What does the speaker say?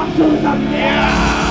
capitalism. Yeah!